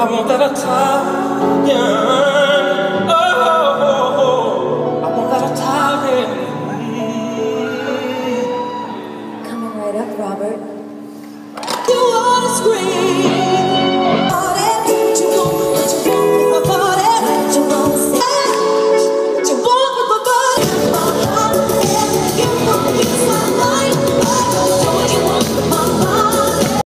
I want that Italian. Oh, oh, oh, I want that Italian. Coming right up, Robert. You wanna scream